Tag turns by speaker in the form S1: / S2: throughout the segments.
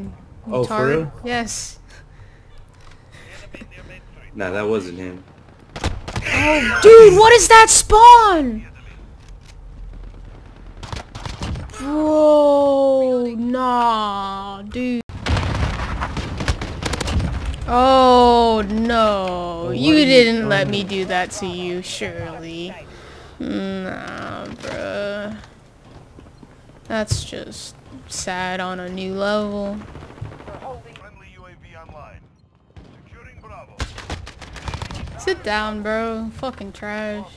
S1: Mm. Oh, for real?
S2: Yes.
S1: Nah, that wasn't him.
S2: Oh, dude, what is that spawn? Bro, nah, dude. Oh no, you didn't let me do that to you, surely. Nah, bruh. That's just sad on a new level. Sit down, bro. Fucking trash.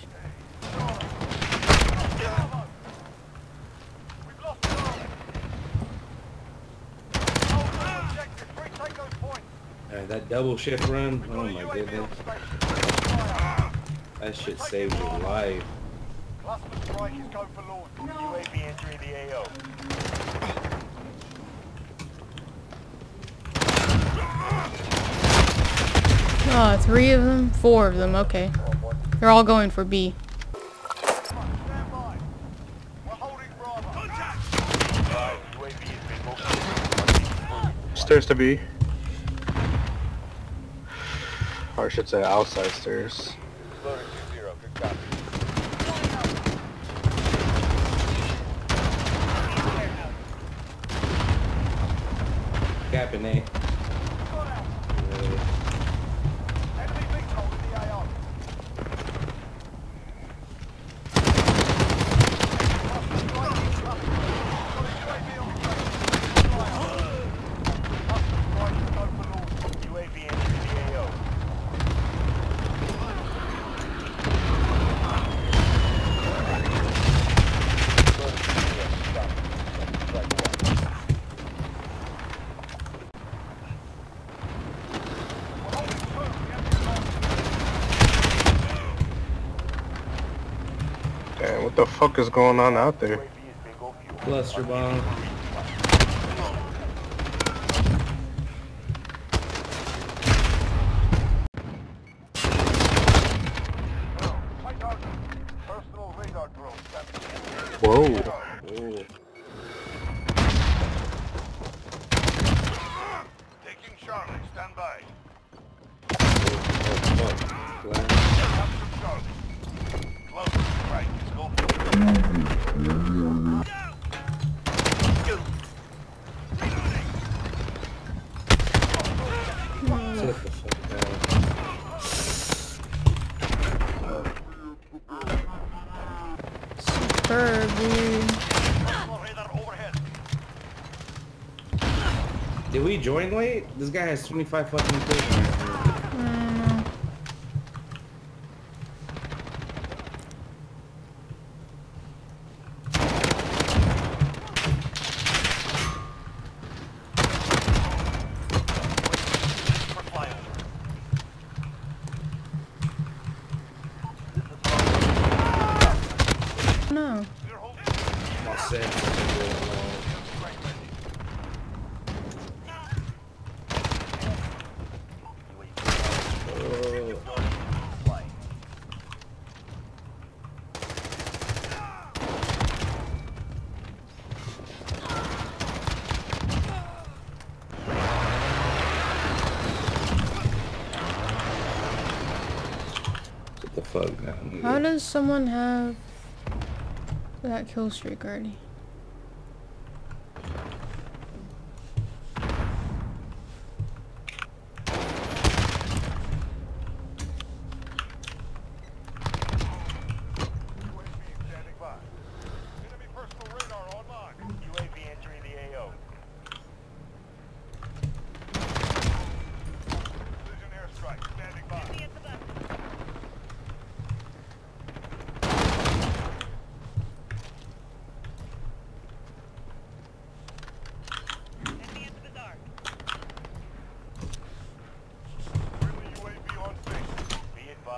S1: That double shift run. Oh my goodness. That shit saved your life.
S3: Cluster strike is go for launch. UAV entering the AO.
S2: Oh, ah, three of them? Four of them, okay. They're all going for B.
S3: Stand by. We're holding Bravo. Contact! Right, UAV has been moved.
S4: Stairs to B. Or I should say outside stairs.
S1: Capping A. Eh?
S3: Enemy VTOL in the AO. Cluster strike incoming. Got a UAV on station. Fire. Cluster strike is go for launch. UAV entering the AO. Loaded 2-0. Copy. Strike away.
S4: Damn, what the fuck is going on out there?
S3: UAV is bingo fuel.
S1: Cluster bomb.
S3: Take over. Personal radar drone standing
S4: Whoa.
S2: Dude.
S3: Personal radar overhead.
S1: Did we join late? This guy has 25 fucking kills. Mm.
S2: I don't know.
S3: For flyover.
S2: No.
S3: We're holding
S1: My sense is really long.
S3: strike ready.
S1: Oh.
S3: Flight.
S1: What the fuck down
S2: How does someone have that kill streak already?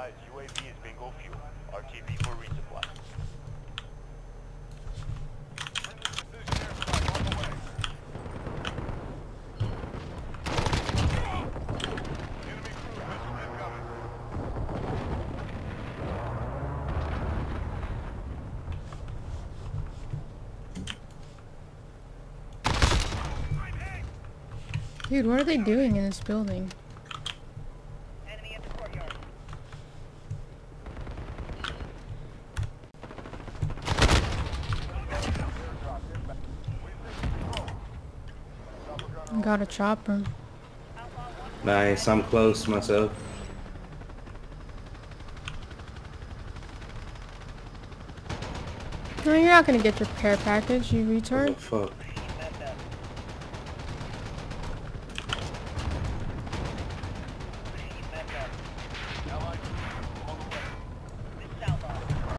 S3: advised, UAV is bingo fuel. For resupply.
S2: Dude, what are they doing in this building? Got a chopper.
S1: Nice, I'm close myself.
S2: No, you're not gonna get your care package, you oh,
S1: What the fuck?